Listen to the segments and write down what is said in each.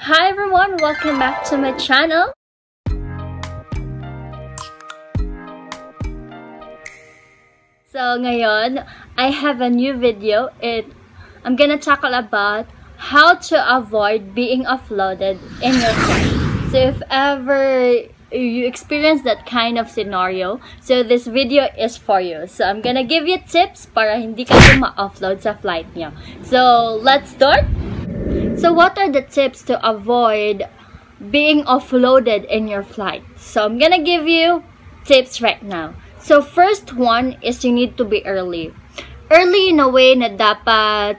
Hi everyone! Welcome back to my channel. So ngayon, I have a new video. It I'm gonna tackle about how to avoid being offloaded in your phone. So if ever you experience that kind of scenario, so this video is for you. So I'm gonna give you tips para hindi kayo ma-offload sa flight niyo. So let's start! So what are the tips to avoid being offloaded in your flight? So I'm gonna give you tips right now. So first one is you need to be early. Early in a way na dapat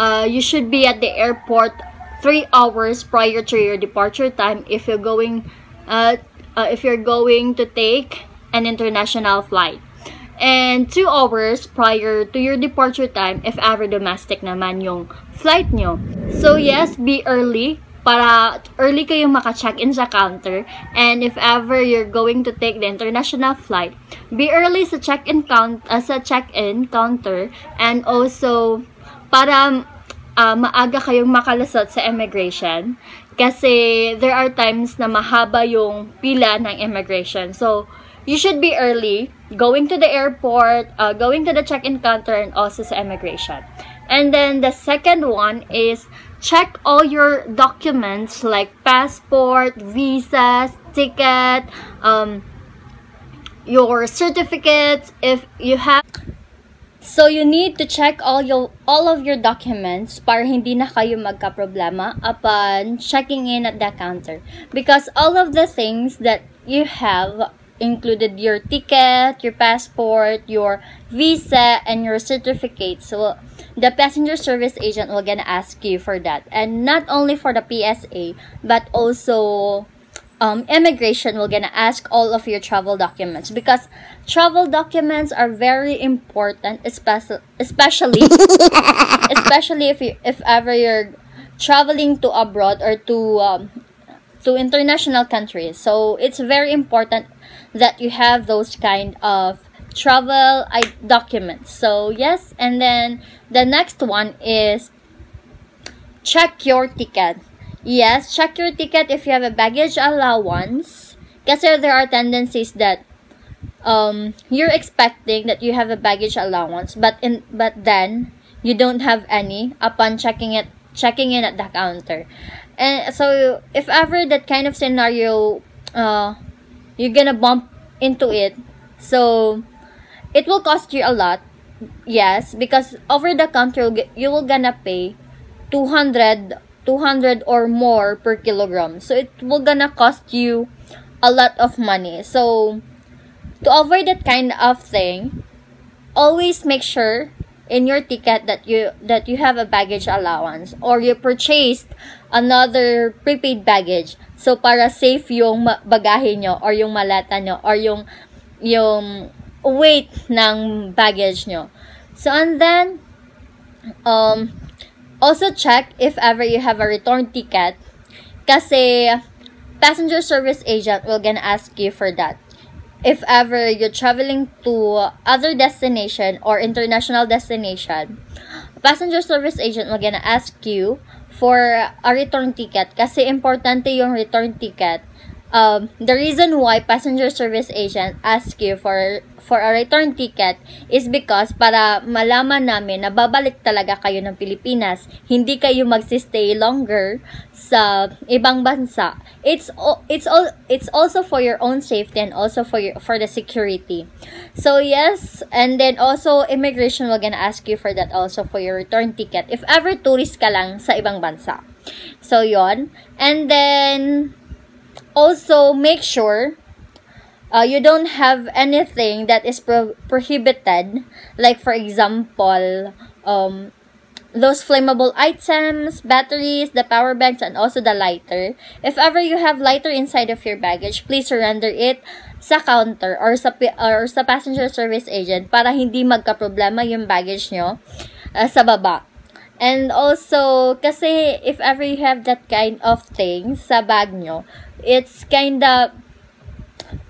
uh, you should be at the airport 3 hours prior to your departure time if you're going uh, uh, if you're going to take an international flight. And 2 hours prior to your departure time if ever domestic naman yung flight nyo. So yes, be early para early kayong maka-check-in sa counter. And if ever you're going to take the international flight, be early sa check-in count uh, sa check-in counter and also para uh, maaga kayong makalusot sa immigration kasi there are times na mahaba yung pila ng immigration. So, you should be early going to the airport, uh, going to the check-in counter and also sa immigration. And then the second one is check all your documents like passport, visas, ticket, um, your certificates if you have So you need to check all your all of your documents para hindi na kayo magka-problema upon checking in at the counter because all of the things that you have included your ticket, your passport, your visa, and your certificate. So the passenger service agent will gonna ask you for that. And not only for the PSA, but also um, immigration will gonna ask all of your travel documents because travel documents are very important, especially especially especially if you if ever you're traveling to abroad or to um, to international countries. So it's very important that you have those kind of travel documents. So yes, and then the next one is check your ticket. Yes, check your ticket if you have a baggage allowance. Kasi there are tendencies that um you're expecting that you have a baggage allowance but in but then you don't have any upon checking it checking in at the counter. And so if ever that kind of scenario uh you're gonna bump into it so it will cost you a lot yes because over the counter you will gonna pay 200 200 or more per kilogram. So it will gonna cost you a lot of money. So to avoid that kind of thing always make sure in your ticket that you that you have a baggage allowance or you purchased another prepaid baggage. So para safe yung bagahe nyo or yung malata nyo or yung yung weight ng baggage nyo. So and then um also check if ever you have a return ticket kasi passenger service agent will gonna ask you for that if ever you're traveling to other destination or international destination, passenger service agent will gonna ask you for a return ticket kasi importante yung return ticket. Um, the reason why passenger service agent ask you for for a return ticket is because para malaman namin na babalik talaga kayo ng Pilipinas. Hindi kayo magsistay longer sa ibang bansa. It's it's all it's also for your own safety and also for your for the security. So yes, and then also immigration will gonna ask you for that also for your return ticket if ever tourist ka lang sa ibang bansa. So yon. And then also make sure uh, you don't have anything that is pro- prohibited. Like for example um, those flammable items batteries the power banks and also the lighter. If ever you have lighter inside of your baggage please surrender it sa counter or sa or sa passenger service agent para hindi magka-problema yung baggage nyo uh, sa baba. And also kasi if ever you have that kind of thing sa bag nyo it's kind of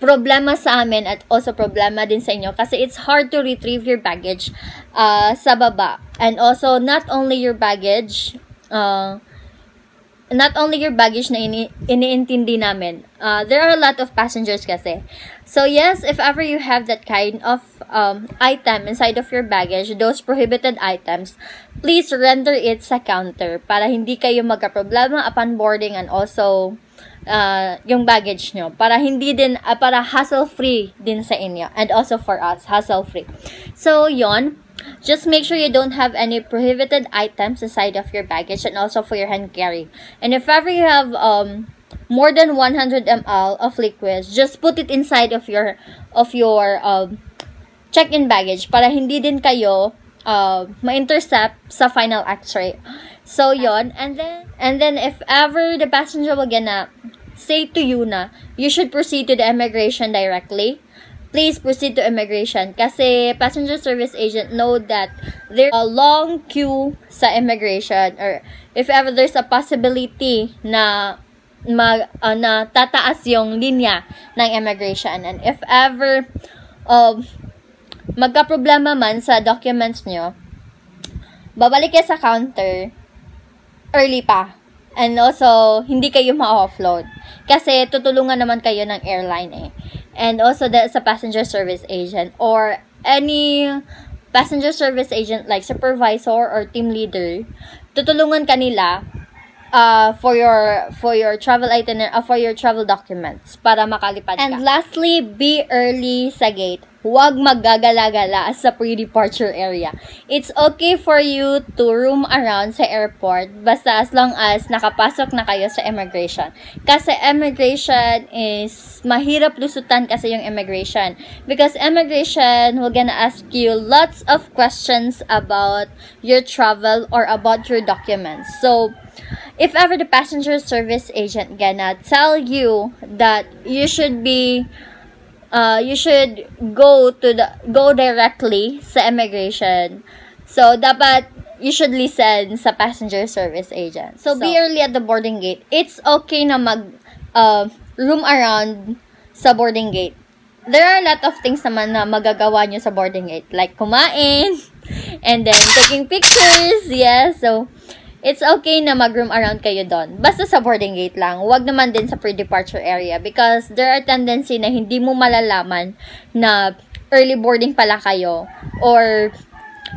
problema sa amin at also problema din sa inyo kasi it's hard to retrieve your baggage uh, sa baba. And also, not only your baggage, uh, not only your baggage na ini iniintindi namin. Uh, there are a lot of passengers kasi. So yes, if ever you have that kind of um, item inside of your baggage, those prohibited items, please render it sa counter para hindi kayo magka-problema upon boarding and also uh, yung baggage nyo. Para hindi din, uh, para hassle-free din sa inyo. And also for us, hassle-free. So, yon Just make sure you don't have any prohibited items inside of your baggage and also for your hand carry. And if ever you have um more than 100 ml of liquids, just put it inside of your of your um check-in baggage para hindi din kayo uh, ma-intercept sa final x-ray. So, yon And then, and then if ever the passenger will gonna say to you na you should proceed to the immigration directly, please proceed to immigration. Kasi passenger service agent know that there's a long queue sa immigration or if ever there's a possibility na mag uh, na tataas yung linya ng immigration. And if ever um magka-problema man sa documents nyo babalik kayo sa counter early pa. And also hindi kayo ma-offload. Kasi tutulungan naman kayo ng airline eh. And also the sa passenger service agent or any passenger service agent like supervisor or team leader tutulungan kanila uh, for your for your travel itinerary uh, for your travel documents para makalipad ka. And lastly, be early sa gate huwag maggagala-gala sa pre-departure area. It's okay for you to roam around sa airport basta as long as nakapasok na kayo sa immigration. Kasi immigration is mahirap lusutan kasi yung immigration. Because immigration will gonna ask you lots of questions about your travel or about your documents. So, if ever the passenger service agent gonna tell you that you should be uh, you should go to the go directly sa immigration. So dapat you should listen sa passenger service agent. So, so be early at the boarding gate. It's okay na mag uh, room around sa boarding gate. There are a lot of things naman na magagawa nyo sa boarding gate. Like kumain, and then taking pictures. Yeah, so it's okay na mag-room around kayo doon. Basta sa boarding gate lang. Huwag naman din sa pre-departure area because there are tendency na hindi mo malalaman na early boarding pala kayo or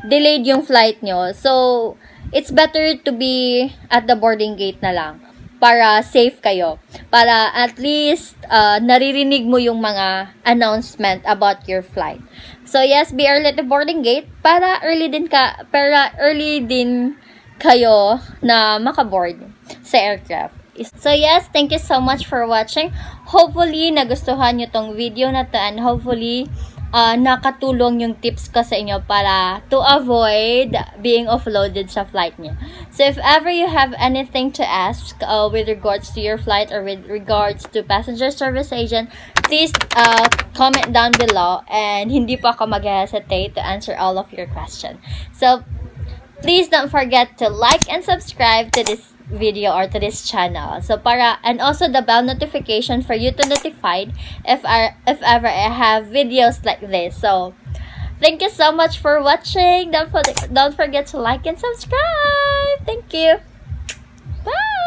delayed yung flight nyo. So, it's better to be at the boarding gate na lang para safe kayo. Para at least uh, naririnig mo yung mga announcement about your flight. So, yes, be early at the boarding gate para early din ka, para early din kayo na makaboard sa aircraft. So yes, thank you so much for watching. Hopefully, nagustuhan nyo tong video na to and hopefully, uh, nakatulong yung tips ko sa inyo para to avoid being offloaded sa flight nyo. So if ever you have anything to ask uh, with regards to your flight or with regards to passenger service agent, please uh, comment down below and hindi po ako mag-hesitate to answer all of your questions. So, please don't forget to like and subscribe to this video or to this channel. So para and also the bell notification for you to notified if I if ever I have videos like this. So thank you so much for watching. Don't for, don't forget to like and subscribe. Thank you. Bye.